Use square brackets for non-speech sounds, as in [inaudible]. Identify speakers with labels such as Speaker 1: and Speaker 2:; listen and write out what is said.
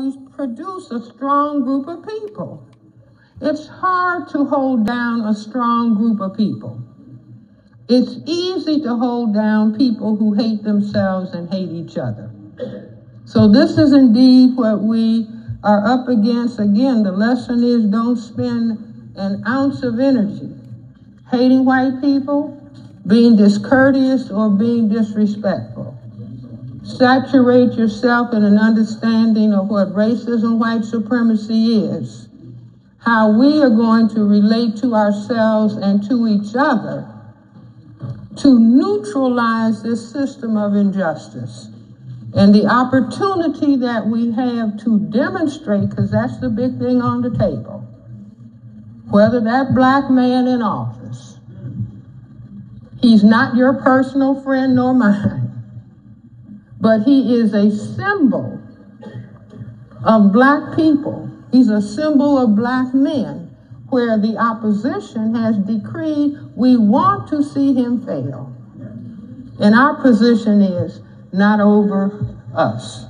Speaker 1: we produce a strong group of people. It's hard to hold down a strong group of people. It's easy to hold down people who hate themselves and hate each other. So this is indeed what we are up against. Again, the lesson is don't spend an ounce of energy hating white people, being discourteous, or being disrespectful. Saturate yourself in an understanding of what racism, white supremacy is, how we are going to relate to ourselves and to each other to neutralize this system of injustice. And the opportunity that we have to demonstrate, because that's the big thing on the table, whether that black man in office, he's not your personal friend nor [laughs] mine but he is a symbol of black people. He's a symbol of black men, where the opposition has decreed we want to see him fail. And our position is not over us.